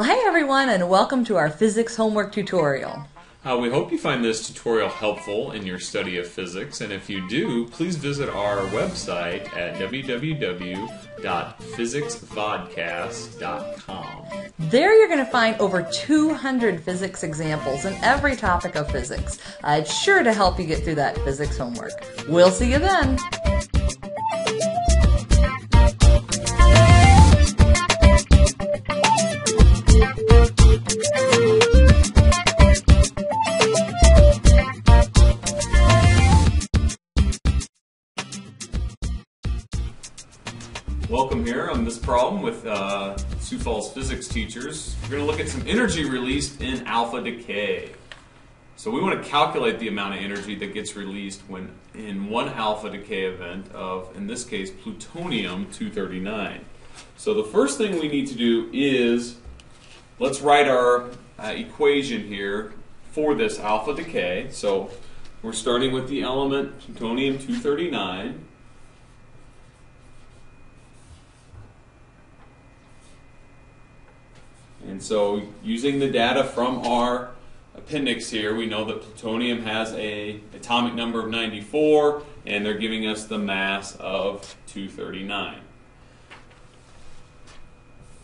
Well, hey everyone, and welcome to our physics homework tutorial. Uh, we hope you find this tutorial helpful in your study of physics, and if you do, please visit our website at www.physicsvodcasts.com. There you're going to find over 200 physics examples in every topic of physics. Uh, it's sure to help you get through that physics homework. We'll see you then. Welcome here on this problem with uh, Sioux Falls physics teachers. We're going to look at some energy released in alpha decay. So we want to calculate the amount of energy that gets released when in one alpha decay event of, in this case, plutonium-239. So the first thing we need to do is, let's write our uh, equation here for this alpha decay. So we're starting with the element plutonium-239. And so using the data from our appendix here, we know that plutonium has a atomic number of 94 and they're giving us the mass of 239.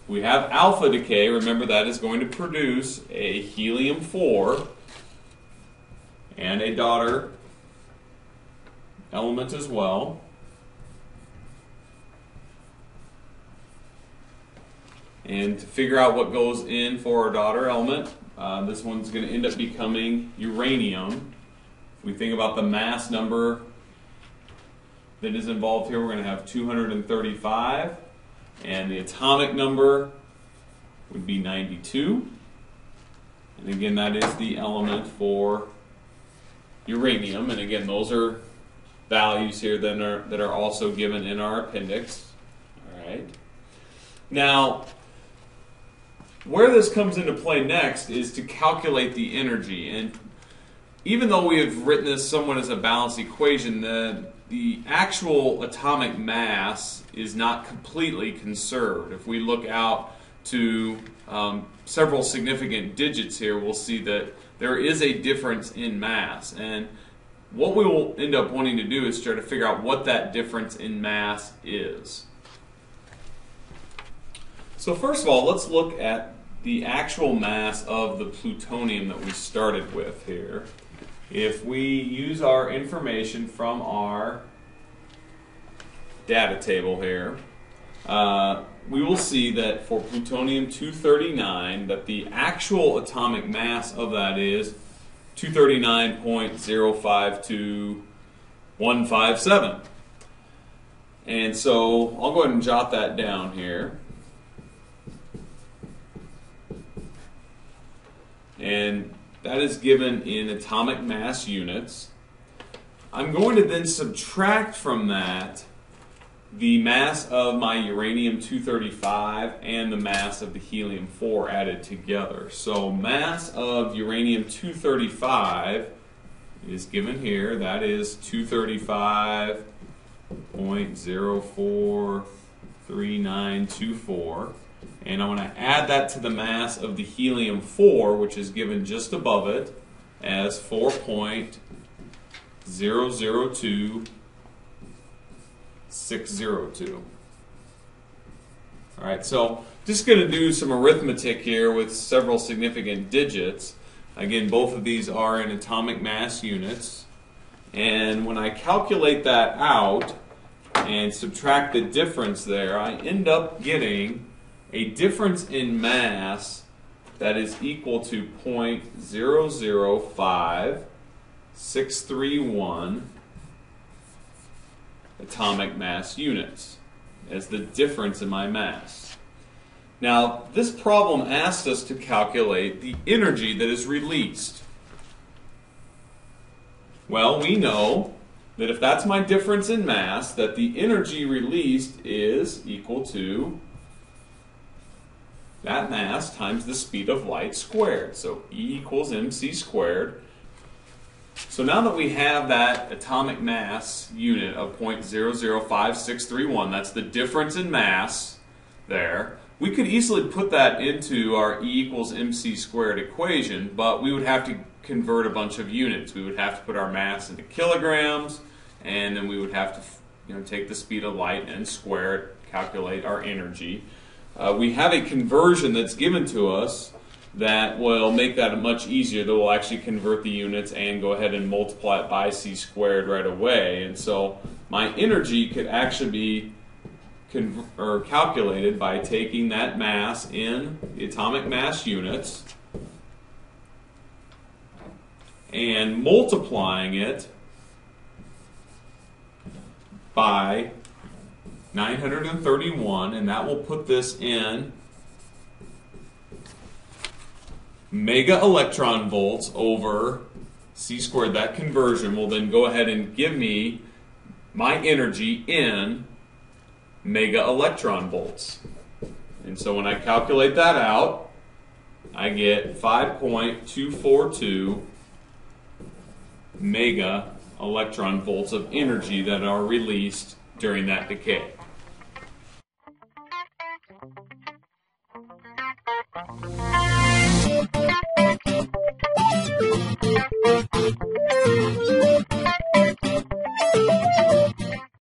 We have alpha decay, remember that is going to produce a helium-4 and a daughter element as well. And to figure out what goes in for our daughter element, uh, this one's going to end up becoming uranium. If we think about the mass number that is involved here, we're going to have 235. And the atomic number would be 92. And again, that is the element for uranium. And again, those are values here that are, that are also given in our appendix. All right. Now, where this comes into play next is to calculate the energy. And even though we have written this somewhat as a balanced equation, the, the actual atomic mass is not completely conserved. If we look out to um, several significant digits here, we'll see that there is a difference in mass. And what we will end up wanting to do is try to figure out what that difference in mass is. So first of all, let's look at the actual mass of the plutonium that we started with here. If we use our information from our data table here, uh, we will see that for plutonium-239 that the actual atomic mass of that is 239.052157. And so I'll go ahead and jot that down here. And that is given in atomic mass units. I'm going to then subtract from that the mass of my uranium-235 and the mass of the helium-4 added together. So mass of uranium-235 is given here. That is 235.043924. And I want to add that to the mass of the helium-4, which is given just above it as 4.002602. All right, so just going to do some arithmetic here with several significant digits. Again, both of these are in atomic mass units. And when I calculate that out and subtract the difference there, I end up getting a difference in mass that is equal to 0.005631 atomic mass units as the difference in my mass. Now, this problem asks us to calculate the energy that is released. Well, we know that if that's my difference in mass, that the energy released is equal to that mass times the speed of light squared. So E equals mc squared. So now that we have that atomic mass unit of 0.005631, that's the difference in mass there, we could easily put that into our E equals mc squared equation, but we would have to convert a bunch of units. We would have to put our mass into kilograms, and then we would have to you know, take the speed of light and square it, calculate our energy. Uh, we have a conversion that's given to us that will make that much easier. That will actually convert the units and go ahead and multiply it by c squared right away. And so my energy could actually be or calculated by taking that mass in the atomic mass units and multiplying it by 931, and that will put this in mega electron volts over c squared. That conversion will then go ahead and give me my energy in mega electron volts. And so when I calculate that out, I get 5.242 mega electron volts of energy that are released during that decay.